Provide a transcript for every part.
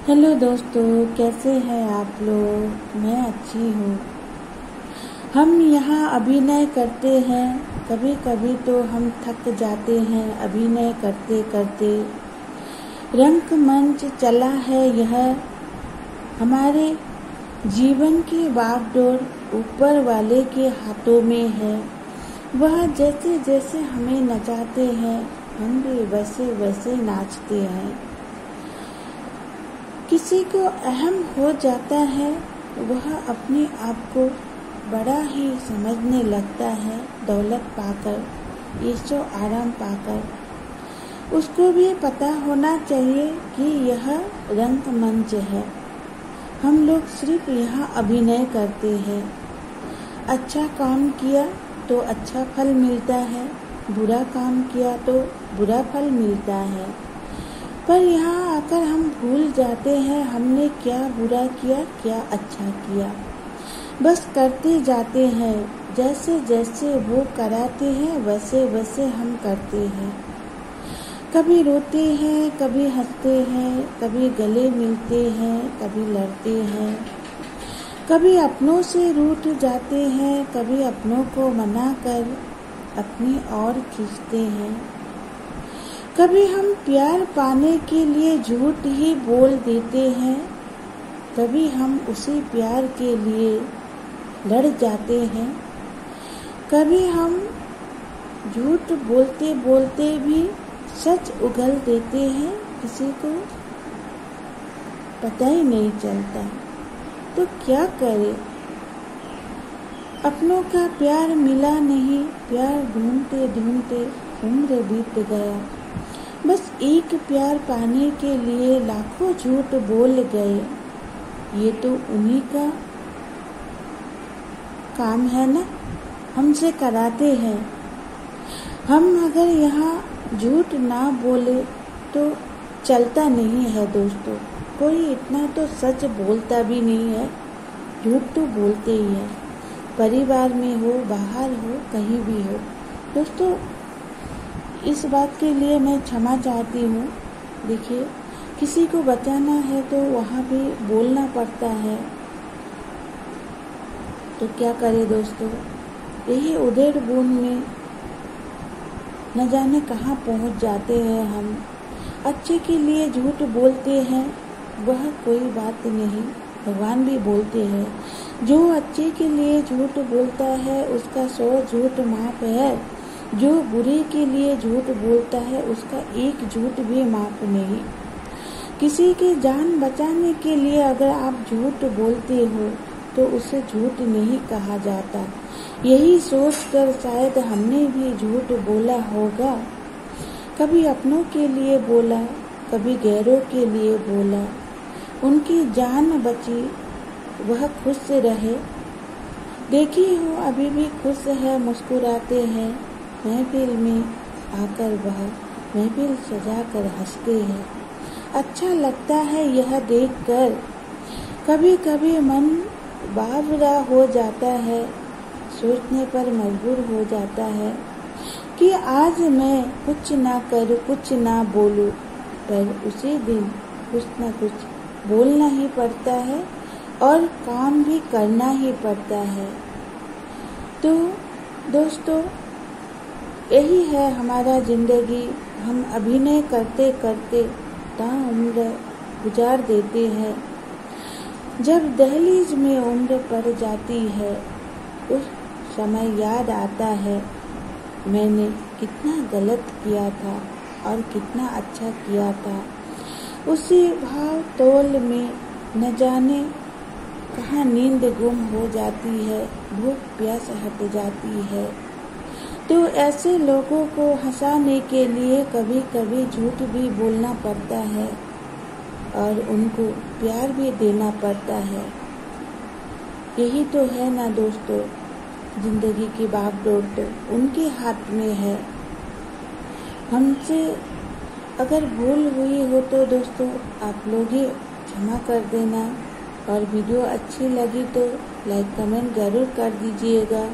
Hello दोस्तों, कैसे हैं आप लोग? मैं अच्छी हूँ। हम यहाँ अभिनय करते हैं। कभी कभी तो हम थक जाते हैं अभिनय करते करते। रंग मंच चला है यह। हमारे जीवन की बागडोर ऊपर वाले के हाथों में है। वह जैसे जैसे हमें नचाते हैं, हम भी वैसे वैसे नाचते हैं। किसी को अहम हो जाता है, वह अपने आप को बड़ा ही समझने लगता है, दौलत पाकर ईशो आराम पाकर। उसको भी पता होना चाहिए कि यह रंग मंच है। हम लोग सिर्फ़ यहाँ अभिनय करते हैं। अच्छा काम किया तो अच्छा फल मिलता है, बुरा काम किया तो बुरा फल मिलता है। पर यहाँ आकर हम भूल जाते हैं, हमने क्या बुरा किया, क्या अच्छा किया। बस करते जाते हैं, जैसे जैसे वो कराते हैं, वैसे वैसे हम करते हैं। कभी रोते हैं, कभी हँसते हैं, कभी गले मिलते हैं, कभी लड़ते हैं। कभी अपनों से रूठ जाते हैं, कभी अपनों को मना कर अपनी ओर खींचते हैं। कभी हम प्यार पाने के लिए झूठ ही बोल देते हैं कभी हम उसी प्यार के लिए लड़ जाते हैं। कभी हम झूठ बोलते बोलते भी सच उगल देते हैं, किसी को पता ही नहीं चलता। तो क्या करे? अपनों का प्यार मिला नहीं, प्यार ढूंढते ढूंढते उम्र बीत गया। बस एक प्यार पाने के लिए लाखों झूठ बोल गए। ये तो उन्हीं का काम है ना? हमसे कराते हैं। हम अगर यहाँ झूठ ना बोले तो चलता नहीं है दोस्तों। कोई इतना तो सच बोलता भी नहीं है। झूठ तो बोलते ही है। परिवार में हो, बाहर हो, कहीं भी हो। दोस्तों इस बात के लिए मैं क्षमा चाहती हूँ। देखिए, किसी को बचाना है तो वहाँ भी बोलना पड़ता है। तो क्या करें दोस्तों? यही उधेड़ बूंद में न जाने कहाँ पहुँच जाते हैं हम। अच्छे के लिए झूठ बोलते हैं, वह कोई बात नहीं। भगवान भी बोलते हैं, जो अच्छे के लिए झूठ बोलता है, उसका सौ झूठ माफ़ है। जो बुरे के लिए झूठ बोलता है, उसका एक झूठ भी माफ़ नहीं। किसी की जान बचाने के लिए अगर आप झूठ बोलते हो तो उसे झूठ नहीं कहा जाता। यही सोचकर शायद हमने भी झूठ बोला होगा। कभी अपनों के लिए बोला, कभी गैरों के लिए बोला। उनकी जान बची, वह खुश रहे। देखी हो, अभी भी खुश है, मुस्कुराते हैं। महफिल में आकर वह महफिल सजा कर हँसते हैं। अच्छा लगता है यह देखकर। कभी कभी मन बावरा हो जाता है, सोचने पर मजबूर हो जाता है कि आज मैं कुछ ना करूँ, कुछ ना बोलूँ, पर उसी दिन कुछ ना कुछ बोलना ही पड़ता है और काम भी करना ही पड़ता है। तो दोस्तों यही है हमारा ज़िंदगी। हम अभिनय करते करते उम्र गुजार देते हैं। जब दहलीज में उम्र पड़ जाती है, उस समय याद आता है, मैंने कितना गलत किया था और कितना अच्छा किया था। उसी भाव तोल में न जाने कहाँ नींद गुम हो जाती है, भूख प्यास हट जाती है। तो ऐसे लोगों को हंसाने के लिए कभी कभी झूठ भी बोलना पड़ता है और उनको प्यार भी देना पड़ता है। यही तो है ना दोस्तों, ज़िंदगी की बागडोर तो उनके हाथ में है। हमसे अगर भूल हुई हो तो दोस्तों, आप लोग ही क्षमा कर देना। और वीडियो अच्छी लगी तो लाइक कमेंट ज़रूर कर दीजिएगा।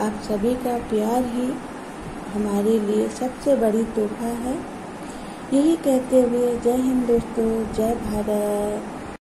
आप सभी का प्यार ही हमारे लिए सबसे बड़ी तोहफा है। यही कहते हुए जय हिंद दोस्तों, जय भारत।